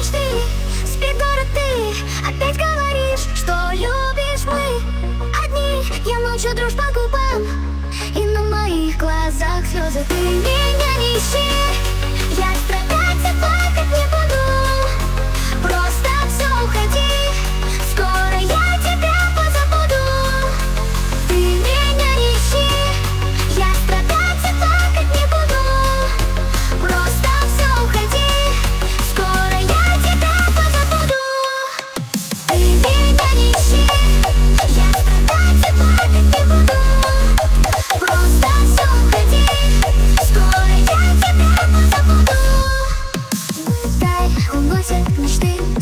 мечты. Спит город ты Опять говоришь, что любишь мы Одни Я молчу дрожь по губам И на моих глазах слезы. Ты меня не ищи Mäuse im Stehen.